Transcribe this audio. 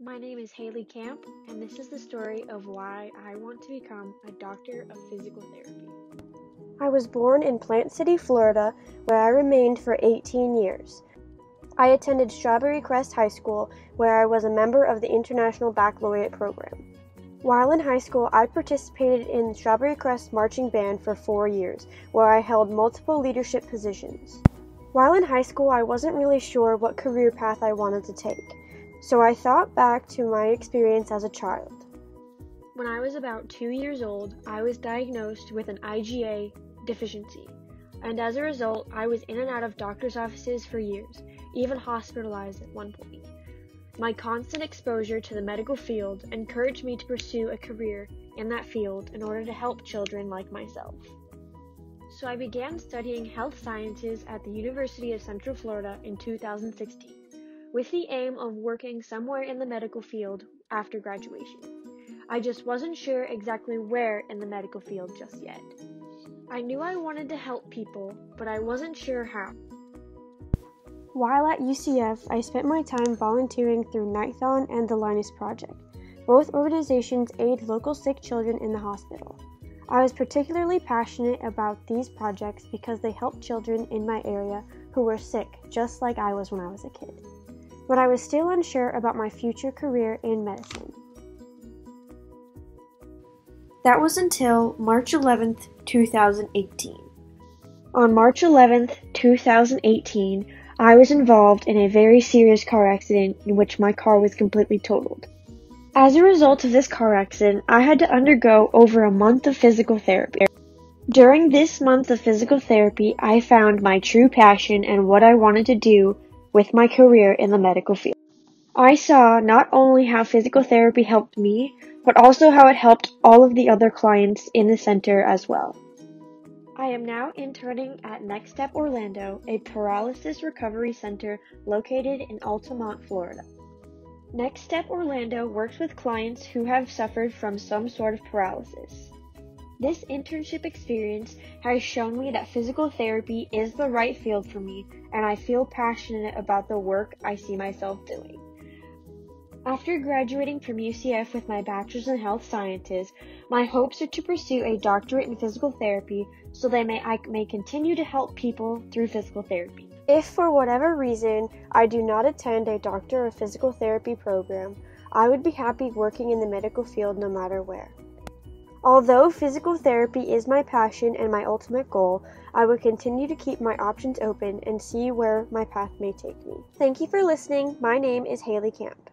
My name is Hailey Camp, and this is the story of why I want to become a doctor of physical therapy. I was born in Plant City, Florida, where I remained for 18 years. I attended Strawberry Crest High School, where I was a member of the International Baccalaureate program. While in high school, I participated in the Strawberry Crest Marching Band for four years, where I held multiple leadership positions. While in high school, I wasn't really sure what career path I wanted to take. So I thought back to my experience as a child. When I was about two years old, I was diagnosed with an IgA deficiency, and as a result, I was in and out of doctor's offices for years, even hospitalized at one point. My constant exposure to the medical field encouraged me to pursue a career in that field in order to help children like myself. So I began studying health sciences at the University of Central Florida in 2016 with the aim of working somewhere in the medical field after graduation. I just wasn't sure exactly where in the medical field just yet. I knew I wanted to help people, but I wasn't sure how. While at UCF, I spent my time volunteering through Knight-Thon and the Linus Project. Both organizations aid local sick children in the hospital. I was particularly passionate about these projects because they help children in my area who were sick, just like I was when I was a kid but I was still unsure about my future career in medicine. That was until March 11th, 2018. On March 11th, 2018, I was involved in a very serious car accident in which my car was completely totaled. As a result of this car accident, I had to undergo over a month of physical therapy. During this month of physical therapy, I found my true passion and what I wanted to do with my career in the medical field. I saw not only how physical therapy helped me, but also how it helped all of the other clients in the center as well. I am now interning at Next Step Orlando, a paralysis recovery center located in Altamonte, Florida. Next Step Orlando works with clients who have suffered from some sort of paralysis. This internship experience has shown me that physical therapy is the right field for me, and I feel passionate about the work I see myself doing. After graduating from UCF with my bachelor's in health sciences, my hopes are to pursue a doctorate in physical therapy so that may, I may continue to help people through physical therapy. If for whatever reason I do not attend a doctor of physical therapy program, I would be happy working in the medical field no matter where. Although physical therapy is my passion and my ultimate goal, I will continue to keep my options open and see where my path may take me. Thank you for listening. My name is Hailey Camp.